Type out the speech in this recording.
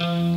Um...